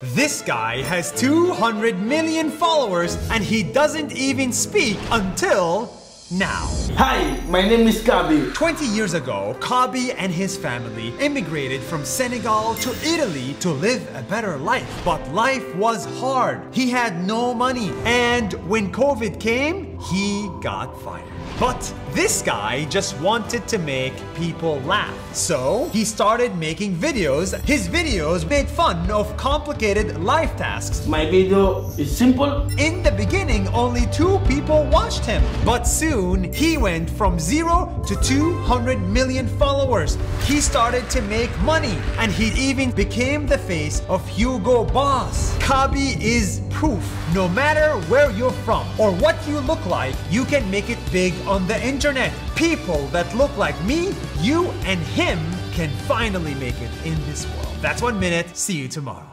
This guy has 200 million followers and he doesn't even speak until now. Hi, my name is Khaby. 20 years ago, Khaby and his family immigrated from Senegal to Italy to live a better life. But life was hard. He had no money. And when COVID came, he got fired. But this guy just wanted to make people laugh. So he started making videos. His videos made fun of complicated life tasks. My video is simple. In the beginning, only two people watched him. But soon, he went from zero to 200 million followers. He started to make money and he even became the face of Hugo Boss. Khaby is proof. No matter where you're from or what you look like, you can make it big on the internet. People that look like me, you, and him can finally make it in this world. That's one minute. See you tomorrow.